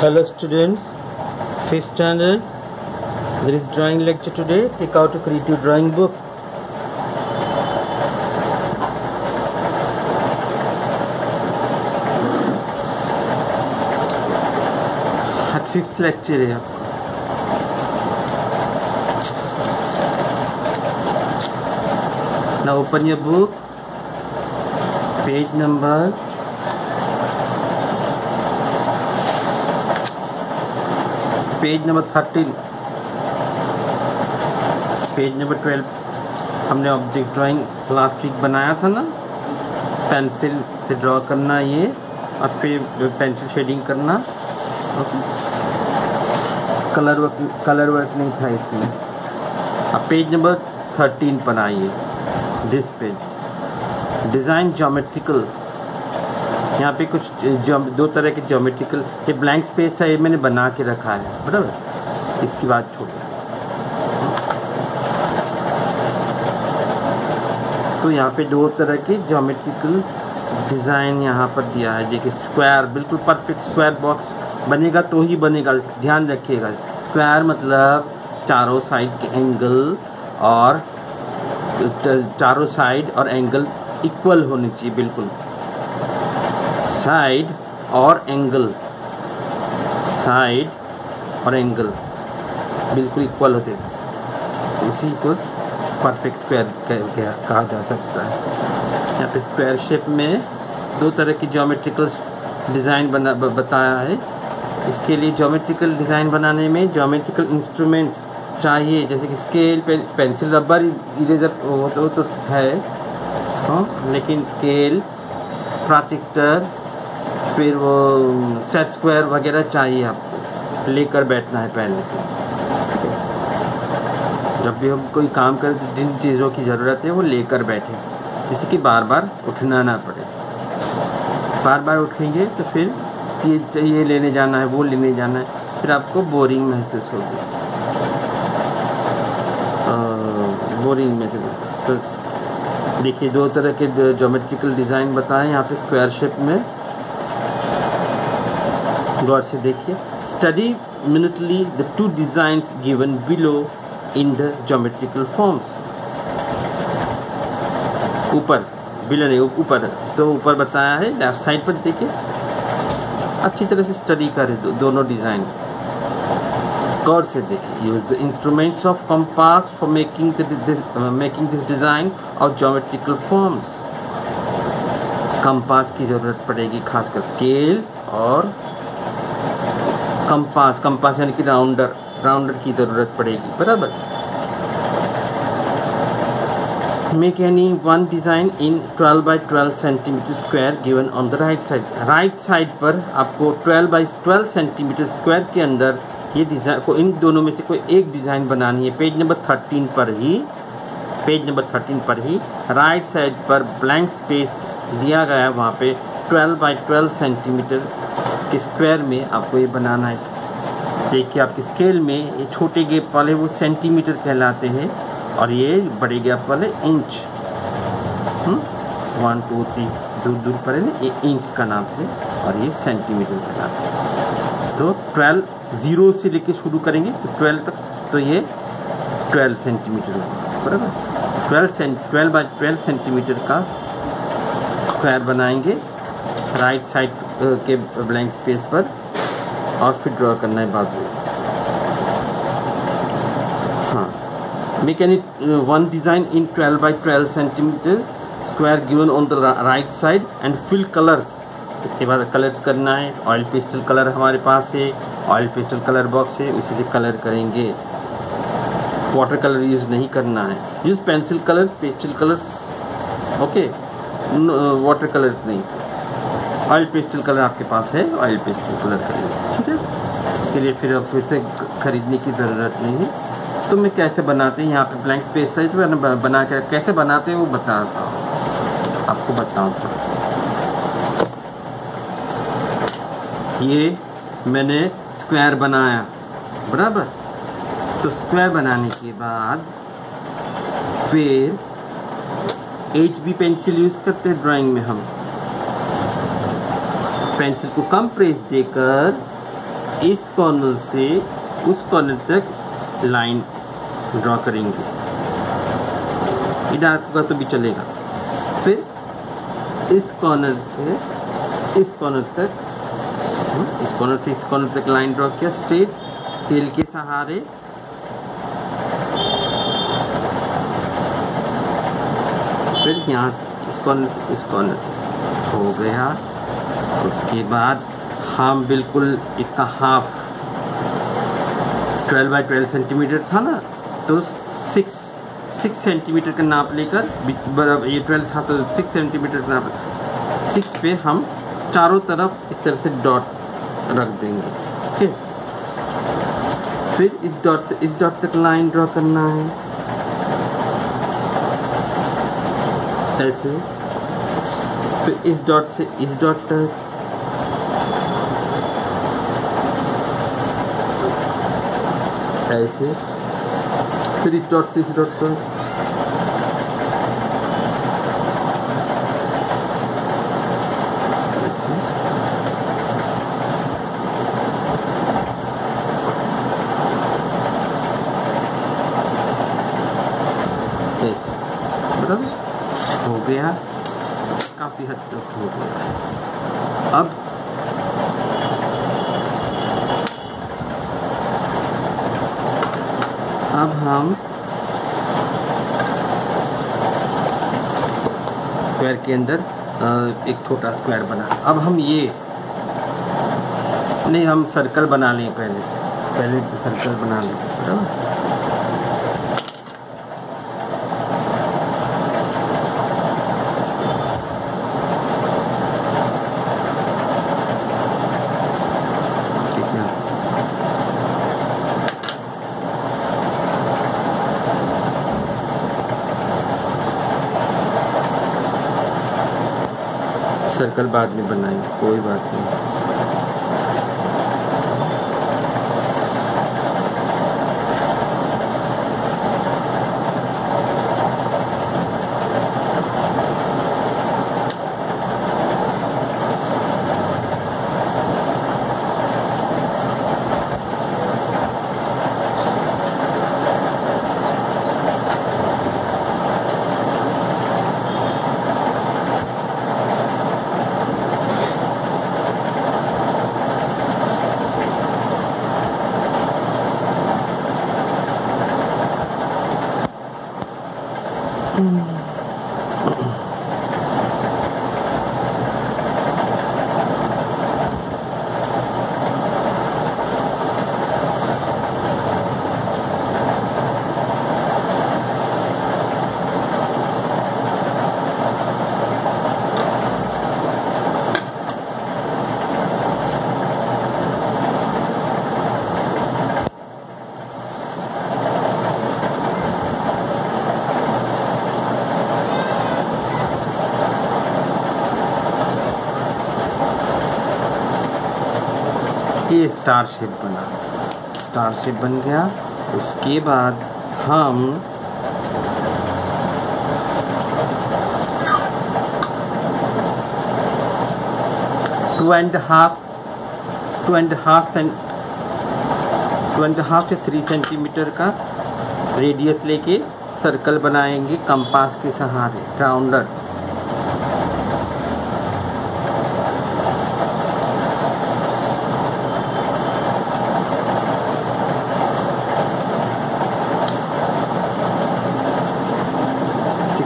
Hello students, 5th standard. There is drawing lecture today. Take out a creative drawing book. आज fifth lecture है Now open your book. Page number page number thirteen page number twelve, हमने object drawing last week बनाया था ना? Pencil से draw करना ये, और फिर पेंसिल शेडिंग करना। Okay colour work colour work नहीं था इसमें। अब पेज नंबर थर्टीन पर आइए। दिस पेज डिज़ाइन जोमेट्रिकल यहाँ पे कुछ जो दो तरह के ज्योमेट्रिकल ये ब्लैंक स्पेस था, ये मैंने बना के रखा है, बराबर? इसकी बात छोड़ तो यहाँ पे दो तरह के ज्योमेट्रिकल डिज़ाइन यहाँ पर दिया है। देखिए स्क्वायर बिल्कुल परफेक्ट स्क्वायर बॉक्स बनेगा तो ही बनेगा। ध्यान रखिएगा स्क्वायर मतलब चारों साइड के एंगल और, चारों साइड और एंगल इक्वल होने चाहिए, बिल्कुल। साइड और एंगल। साइड और एंगल। बिल्कुल इक्वल होते हैं। उसी को परफेक्ट स्क्वायर कहा जा सकता है। यहाँ पे स्क्वायर शेप में दो तरह की ज्योमेट्रिकल डिज़ाइन बना बताया है। इसके लिए ज्योमेट्रिकल डिज़ाइन बनाने में ज्योमेट्रिकल इंस्ट्रूमेंट्स चाहिए। जैसे कि स्केल पे, पेंसिल रबर इरेजर तो, तो है। हाँ लेकिन स्केल प्रोटेक्टर फिर वो सेट स्क्वायर वगैरह चाहिए आपको। लेकर बैठना है पहले। जब भी हम कोई काम करें तो जिन चीज़ों की ज़रूरत है, वो लेकर बैठे। जिससे कि बार बार उठना ना पड़े। बार बार उठेंगे तो फिर ये ये लेने जाना है, वो लेने जाना है, फिर आपको बोरिंग महसूस होगी। बोरिंग महसूस तो देखिए, दो तरह के ज्योमेट्रिकल डिज़ाइन बताएँ। यहाँ पे स्क्वायर शेप में गौर से देखिए। Study minutely the two designs given below in the geometrical forms ऊपर बिलो नहीं ऊपर। तो ऊपर बताया है लेफ़्ट साइड पर देखिए। अच्छी तरह से स्टडी करें दो, दोनों डिज़ाइन गौर से देखिए use the instruments of compass for making making this design और जोमेट्रिकल फॉर्म्स कंपास की ज़रूरत पड़ेगी खासकर स्केल और कंपास कंपास यानी कि राउंडर राउंडर की ज़रूरत पड़ेगी, बराबर? Make any one design in 12 by 12 centimetre square given on the right side right side पर आपको 12 बाई 12 सेंटीमीटर स्क्वायर के अंदर ये डिज़ाइन को इन दोनों में से कोई एक डिज़ाइन बनानी है। पेज नंबर 13 पर ही पेज नंबर 13 पर ही राइट साइड पर ब्लैंक स्पेस दिया गया है वहाँ पे 12 बाई 12 सेंटीमीटर स्क्वायर में आपको ये बनाना है। देखिए आपके स्केल में ये छोटे गैप वाले वो सेंटीमीटर कहलाते हैं और ये बड़े गैप वाले इंच वन टू थ्री दूर दूर पर ये इंच का नाम है और ये सेंटीमीटर का नाम है। तो ट्वेल्व ज़ीरो से लेके शुरू करेंगे तो ट्वेल्व तक तो ये ट्वेल्व सेंटीमीटर होगा, बराबर? Twelve cent twelve by twelve centimetre का स्क्वायर बनाएँगे। राइट साइड के ब्लैंक स्पेस पर और फिर ड्रॉ करना है बाजू हाँ। Make any one design in 12 by 12 centimetre square given on the right side and fill colours इसके बाद कलर्स करना है। ऑयल पेस्टल कलर हमारे पास है। ऑयल पेस्टल कलर बॉक्स है। उसी से कलर करेंगे। वाटर कलर यूज़ नहीं करना है। Use pencil colours pastel colours okay water colours नहीं। ऑयल पेस्टल कलर आपके पास है ऑयल पेस्टल कलर करेंगे ठीक है? इसके लिए फिर फिर से खरीदने की ज़रूरत नहीं है। तो मैं कैसे बनाते हैं, यहाँ पे ब्लैंक स्पेस था तो मैंने बना के कैसे बनाते हैं वो बताता हूँ। आपको बताऊँ थोड़ा। ये मैंने स्क्वायर बनाया, बराबर? तो स्क्वायर बनाने के बाद फिर एच बी पेंसिल यूज़ करते हैं ड्राइंग में हम। पेंसिल को कम प्रेस देकर इस कॉर्नर से उस कॉर्नर तक लाइन ड्रॉ करेंगे। डार्क होगा तो भी चलेगा। फिर इस कॉर्नर से, इस कॉर्नर तक, इस कॉर्नर से इस कॉर्नर तक लाइन ड्रॉ किया। स्ट्रेट स्केल के सहारे। फिर यहाँ इस कॉर्नर से इस कॉर्नर हो गया। उसके बाद हम बिल्कुल इसका हाफ़ 12 बाई ट्वेल्व सेंटीमीटर था ना तो सिक्स सिक्स सेंटीमीटर का नाप लेकर ये ट्वेल्व था तो सिक्स सेंटीमीटर का नाप सिक्स पे हम चारों तरफ़ इस तरह से डॉट रख देंगे ठीक फिर इस डॉट से, इस डॉट तक लाइन ड्रॉ करना है। ऐसे। फिर इस डॉट से, इस डॉट तक ऐसे फिर इस डॉट से इस डॉट पर। हो गया। काफ़ी हद तक हो गया। अब अब हम स्क्वायर के अंदर एक छोटा स्क्वायर बना। अब हम ये, नहीं, हम सर्कल बना लें पहले पहले सर्कल बना लें, बराबर? सर्कल बाद में बनाएँगे कोई बात नहीं। ये स्टार शेप बना। स्टार शेप बन गया। उसके बाद हम two and half two and half cent two and half से थ्री सेंटीमीटर का रेडियस लेके सर्कल बनाएँगे कंपास के सहारे राउंडर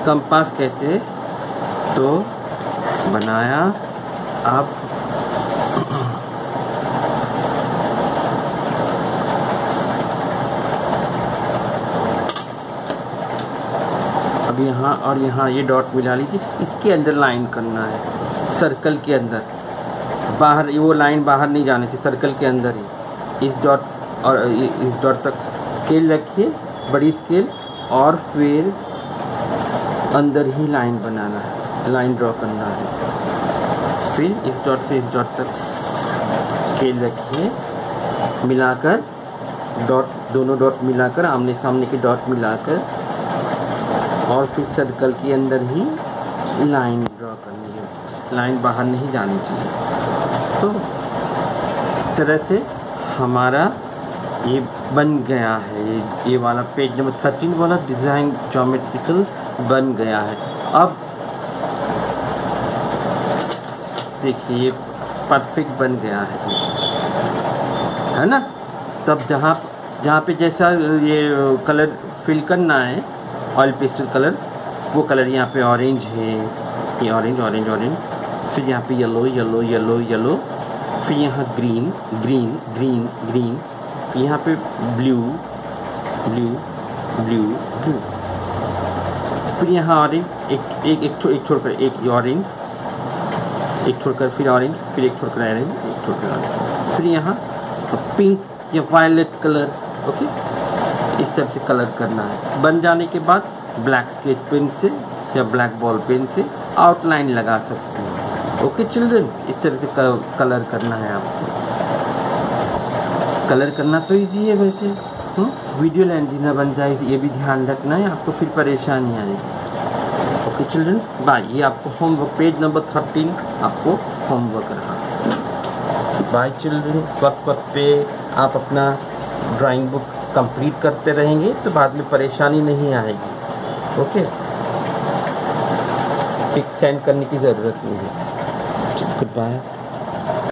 कंपास कहते तो बनाया आप। अब यहाँ और यहाँ ये डॉट मिला लीजिए इसके अंदर लाइन करना है। सर्कल के अंदर। बाहर वो लाइन बाहर नहीं जानी चाहिए सर्कल के अंदर ही। इस डॉट और इस डॉट तक स्केल रखिए। बड़ी स्केल और फिर अंदर ही लाइन बनाना है लाइन ड्रॉ करना है। फिर इस डॉट से इस डॉट तक स्केल रखिए, मिलाकर डॉट दोनों डॉट मिलाकर, आमने सामने के डॉट मिलाकर, और फिर सर्कल के अंदर ही लाइन ड्रॉ करनी है लाइन बाहर नहीं जानी चाहिए। तो इस तरह से हमारा ये बन गया है। ये वाला पेज नंबर थर्टीन वाला डिज़ाइन जोमेट्रिकल बन गया है। अब देखिए, ये परफेक्ट बन गया है। है ना? तब जहाँ जहाँ पे जैसा ये कलर फिल करना है ऑयल पेस्टल कलर वो कलर यहाँ पे ऑरेंज है। ये ऑरेंज ऑरेंज ऑरेंज फिर यहाँ पे येलो येलो येलो येलो फिर यहाँ ग्रीन ग्रीन ग्रीन ग्रीन यहाँ पे ब्लू ब्लू ब्लू ब्लू फिर यहाँ ऑरेंज एक एक एक छोड़ एक छोड़कर एक ऑरेंज एक छोड़कर फिर ऑरेंज फिर एक छोड़कर ऑरेंज एक छोड़कर ऑरेंज फिर यहाँ पिंक या वायलेट कलर ओके इस तरह से कलर करना है। बन जाने के बाद ब्लैक स्केच पेन से या ब्लैक बॉल पेन से आउटलाइन लगा सकते हैं। ओके चिल्ड्रन इस तरह से कलर करना है आपको। कलर करना तो इजी है वैसे। हुँ? वीडियो लेंदी ना बन जाए, ये भी ध्यान रखना है, आपको फिर परेशानी आएगी। ओके चिल्ड्रन बाय ये आपको होमवर्क पेज नंबर थर्टीन आपको होमवर्क रहा। बाय चिल्ड्रन वक्त वक्त पे आप अपना ड्राइंग बुक कंप्लीट करते रहेंगे तो बाद में परेशानी नहीं आएगी। ओके पिक सेंड करने की ज़रूरत नहीं है। Good bye